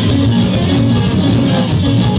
Thank you.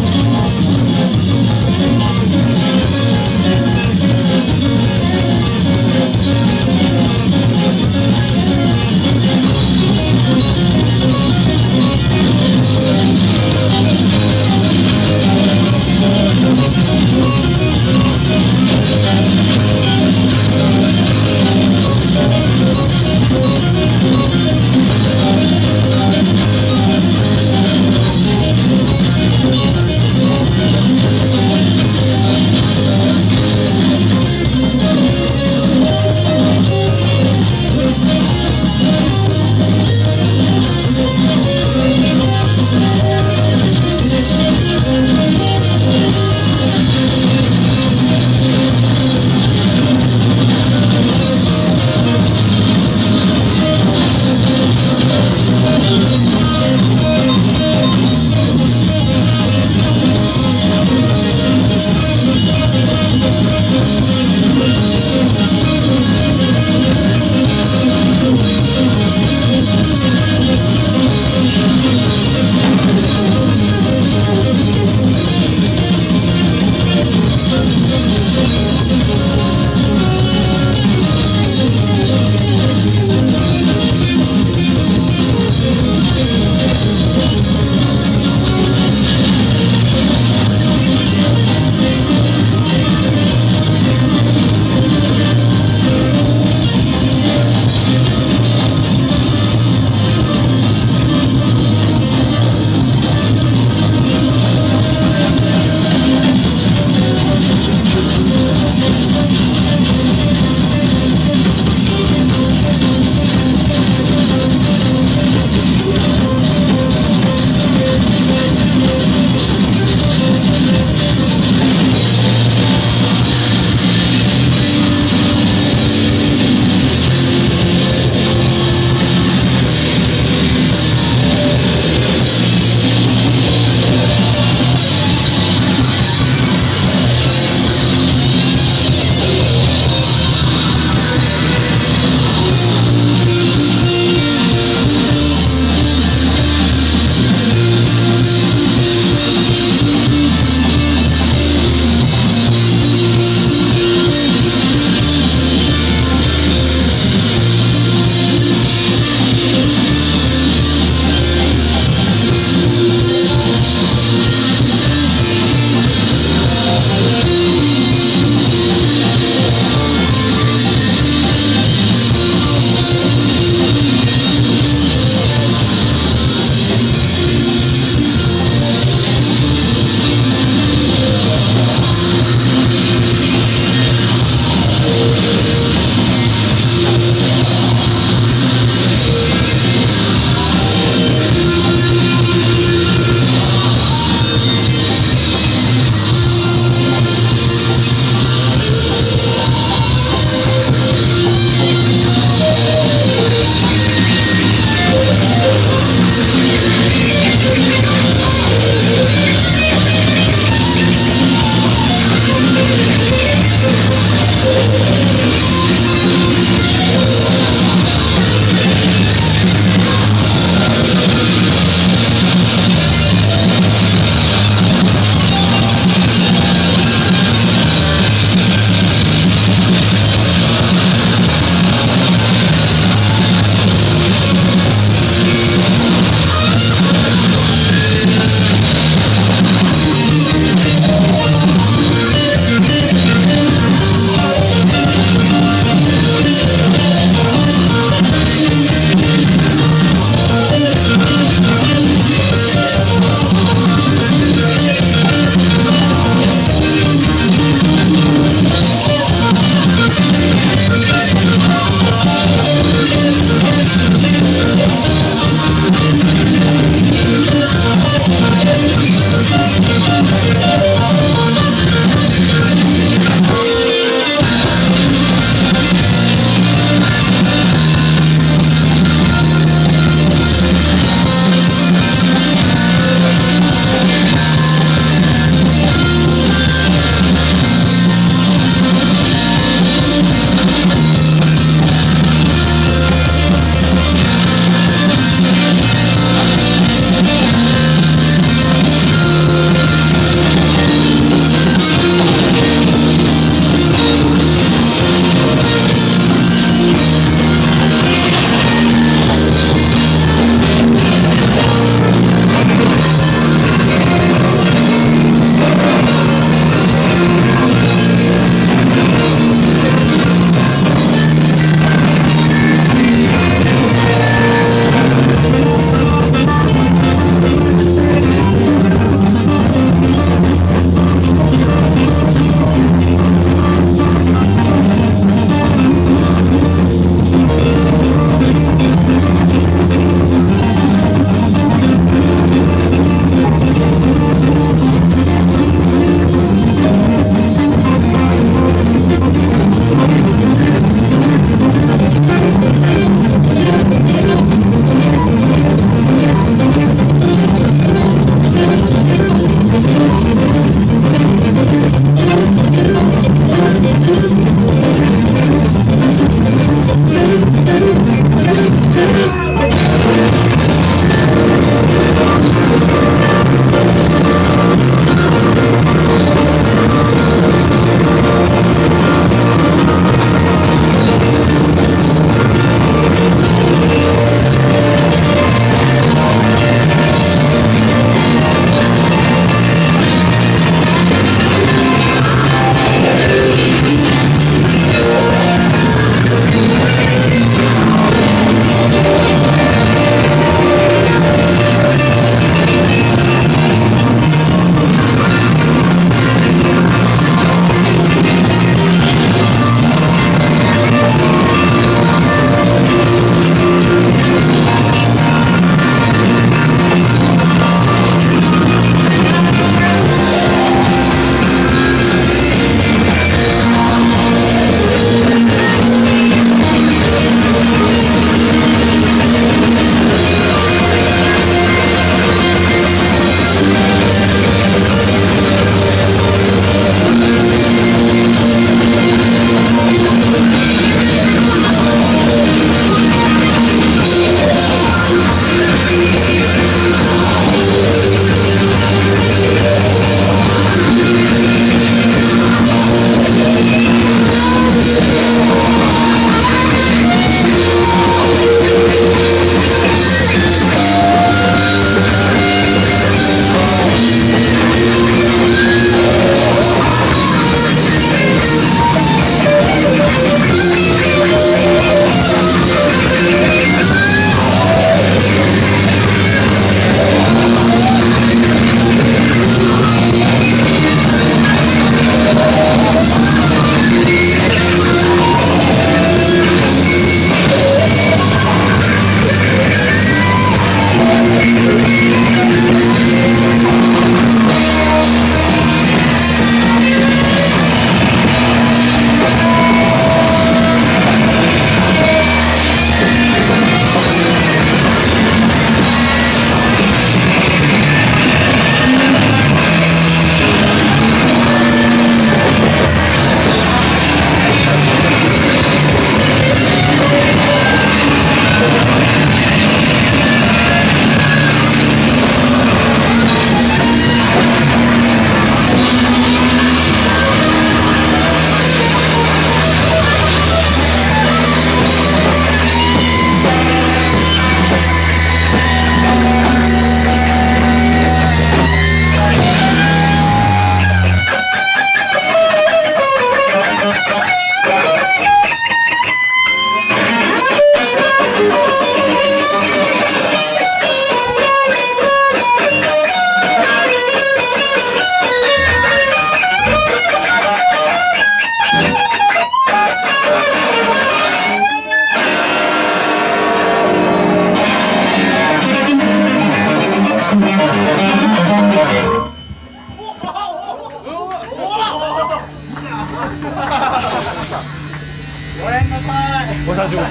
お久しぶり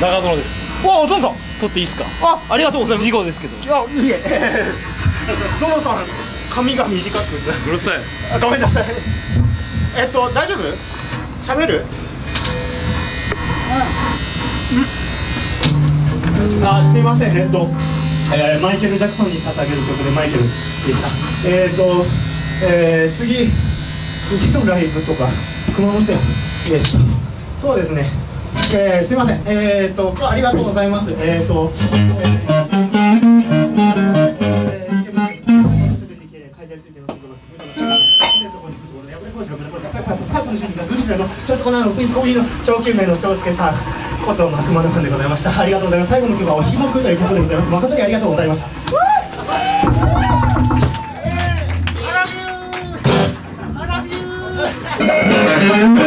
長園ですおお園さん撮っていいですかあありがとうございます事故ですけどいやいいえ園さん髪が短くうるさいあごめんなさいえっと大丈夫喋るうん、うん、あすいませんどうえーマイケル・ジャクソンに捧げる曲でマイケルでした。えっーと、えー次次のライブとか熊本やえっーとそうですね。えーすいません。えっと今日ありがとうございます。えっと、えーちょっとこのピンコーヒーの長久名の長介さんことマクマのファンでございました。ありがとうございます。最後の曲はおひもくという曲でございます。誠にありがとうございましたありが